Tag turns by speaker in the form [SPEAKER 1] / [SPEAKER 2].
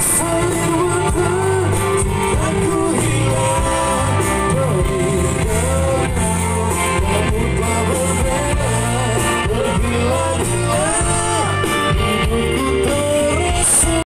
[SPEAKER 1] For.